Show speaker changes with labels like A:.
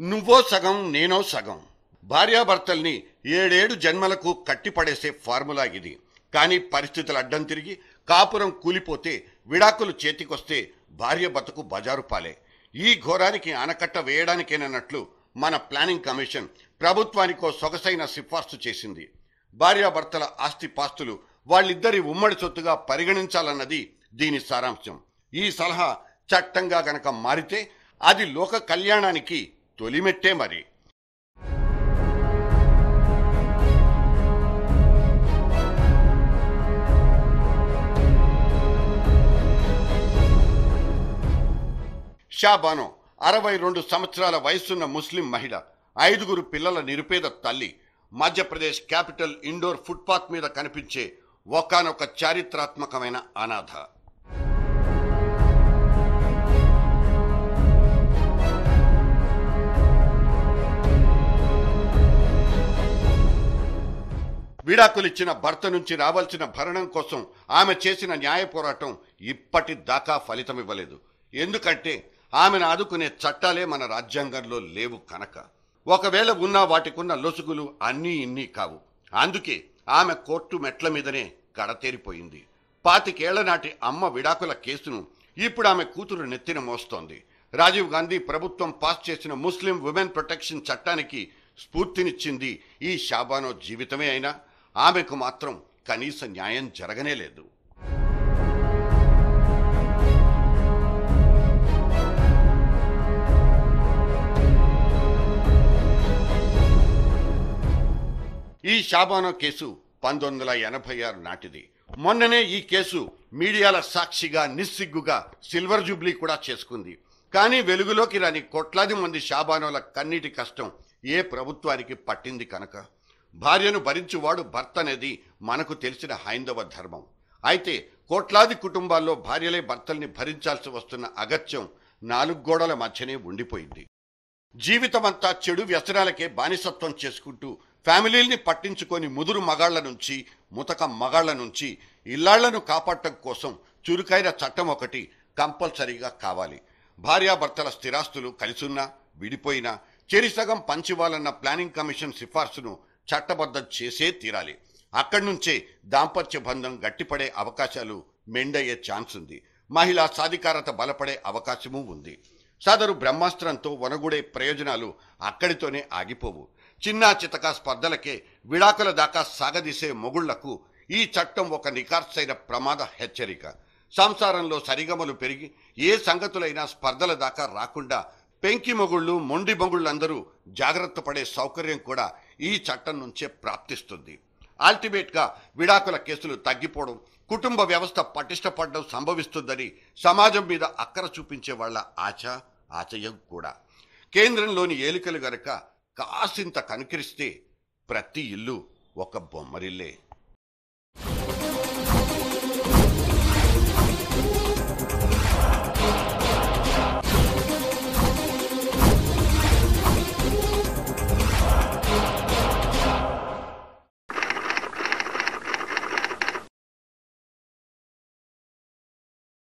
A: నువ్వో సగం నేనో సగం. భార్యాభర్తల్ని ఏడేడు జన్మలకు కట్టిపడేసే ఫార్ములా ఇది. కానీ పరిస్థితులు అడ్డం తిరిగి కాపురం కూలిపోతే విడాకులు చేతికొస్తే భార్య బతుకు బజారు పాలే. ఈ ఘోరానికి ఆనకట్ట వేయడానికేనన్నట్లు మన ప్లానింగ్ కమిషన్ ప్రభుత్వానికో సొగసైన సిఫార్సు చేసింది. భార్యాభర్తల ఆస్తిపాస్తులు వాళ్ళిద్దరి ఉమ్మడి సొత్తుగా పరిగణించాలన్నది దీని సారాంశం. ఈ సలహా చట్టంగా గనక మారితే అది లోక కళ్యాణానికి తొలిమెట్టే మరి. షాబాను అరవై రెండు సంవత్సరాల వయసున్న ముస్లిం మహిళ ఐదుగురు పిల్లల నిరుపేద తల్లి మధ్యప్రదేశ్ క్యాపిటల్ ఇండోర్ ఫుట్పాత్ మీద కనిపించే ఒకానొక చారిత్రాత్మకమైన అనాథ. విడాకులిచ్చిన భర్త నుంచి రావాల్సిన భరణం కోసం ఆమె చేసిన న్యాయ పోరాటం ఇప్పటి దాకా ఫలితమివ్వలేదు ఎందుకంటే ఆమెను ఆదుకునే చట్టాలే మన రాజ్యాంగంలో లేవు కనుక. ఒకవేళ ఉన్నా వాటికున్న లొసుగులు అన్నీ ఇన్నీ కావు. అందుకే ఆమె కోర్టు మెట్ల మీదనే గడతేరిపోయింది. పాతికేళ్ళ నాటి అమ్మ విడాకుల కేసును ఇప్పుడు ఆమె కూతురు నెత్తిన మోస్తోంది. రాజీవ్ గాంధీ ప్రభుత్వం పాస్ చేసిన ముస్లిం ఉమెన్ ప్రొటెక్షన్ చట్టానికి స్ఫూర్తినిచ్చింది ఈ షాబానో జీవితమే అయినా ఆమెకు మాత్రం కనీస న్యాయం జరగనే లేదు. ఈ షాబానో కేసు పంతొమ్మిది వందల ఎనభై ఆరు నాటిది. మొన్ననే ఈ కేసు మీడియాల సాక్షిగా నిస్సిగ్గుగా సిల్వర్ జూబ్లీ కూడా చేసుకుంది. కానీ వెలుగులోకి రాని కోట్లాది మంది షాబానోల కన్నీటి కష్టం ఏ ప్రభుత్వానికి పట్టింది కనుక? భార్యను భరించువాడు భర్త అనేది మనకు తెలిసిన హైందవ ధర్మం. అయితే కోట్లాది కుటుంబాల్లో భార్యలే భర్తల్ని భరించాల్సి వస్తున్న అగత్యం నాలుగు గోడల మధ్యనే ఉండిపోయింది. జీవితమంతా చెడు వ్యసనాలకే బానిసత్వం చేసుకుంటూ ఫ్యామిలీల్ని పట్టించుకొని ముదురు మగాళ్ళ నుంచి ముతక మగాళ్ళ నుంచి ఇల్లాళ్ళను కాపాడటం కోసం చురుకైన చట్టం ఒకటి కంపల్సరీగా కావాలి. భార్యాభర్తల స్థిరాస్తులు కలిసున్నా విడిపోయినా చెరిసగం పంచివ్వాలన్న ప్లానింగ్ కమిషన్ సిఫార్సును చట్టబద్ధం చేసే తీరాలి. అక్కడి నుంచే దాంపత్య బంధం గట్టిపడే అవకాశాలు మెండయ్యే ఛాన్స్ ఉంది. మహిళా సాధికారత బలపడే అవకాశము ఉంది. సదరు బ్రహ్మాస్త్రంతో వనగూడే ప్రయోజనాలు అక్కడితోనే ఆగిపోవు. చిన్నా చితకా స్పర్ధలకే విడాకుల దాకా సాగదీసే మొగుళ్ళకు ఈ చట్టం ఒక నికార్సైన ప్రమాద హెచ్చరిక. సంసారంలో సరిగమలు పెరిగి ఏ సంగతులైనా స్పర్ధల దాకా రాకుండా పెంకి మొగుళ్ళు మొండి మొగుళ్ళందరూ జాగ్రత్త పడే సౌకర్యం కూడా ఈ చట్టం నుంచే ప్రాప్తిస్తుంది. అల్టిమేట్గా విడాకుల కేసులు తగ్గిపోవడం కుటుంబ వ్యవస్థ పటిష్టపడడం సంభవిస్తుందని సమాజం మీద అక్కర చూపించే వాళ్ళ ఆశ ఆచయం కూడా. కేంద్రంలోని ఏలికలు గనక కాసింత కనికరిస్తే ప్రతి ఇల్లు ఒక బొమ్మరిల్లే.